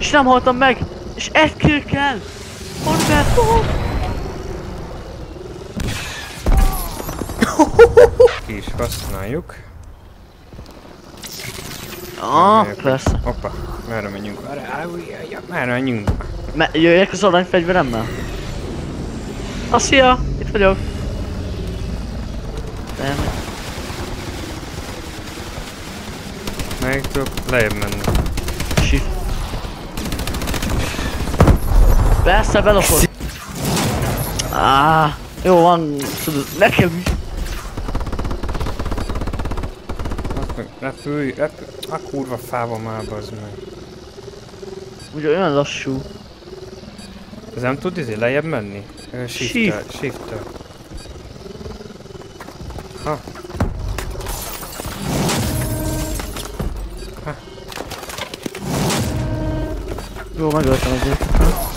És nem haltam meg! És egy kill kell! Horberto! Ki is használjuk. Ah, persze. Hoppa, merre menjünk? Merre, Merre- menjünk? Me jöjjek az aranyfegyveremmel? Ah, szia! Itt vagyok. Nem. Melyik tudok lejjebb menni? Shift. Persze, belopod. Ah, jó van, tudod, nekem is. Repülj, repülj. A kurva fába már bazd meg. Ugye olyan lassú. Ez nem tud izé lejjebb menni? Ö, Shift-tel, shift-tel. Ha. Jó, megöltem azért.